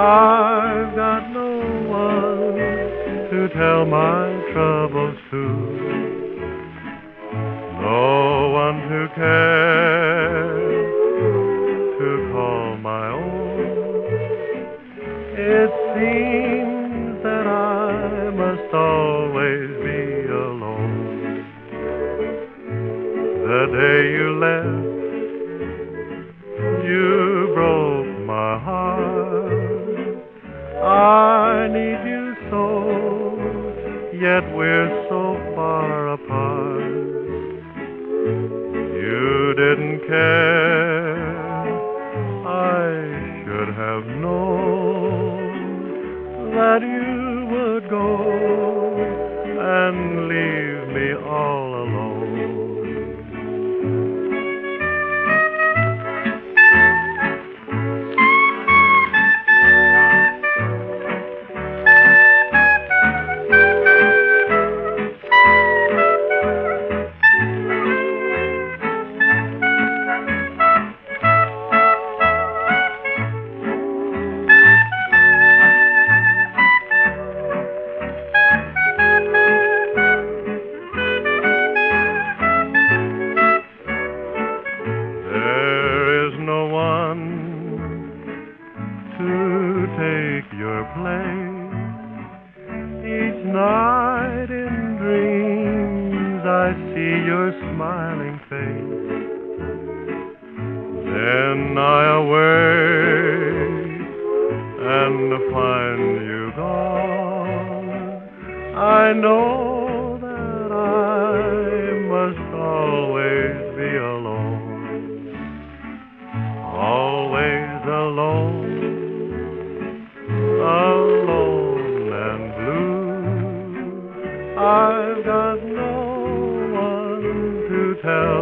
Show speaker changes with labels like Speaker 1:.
Speaker 1: I've got no one to tell my troubles to. No one to care to call my own. It seems that I must always be alone. The day you left, so, yet we're so far apart. You didn't care. I should have known that you would go take your place. Each night in dreams I see your smiling face. Then I awake and find you gone. I know tell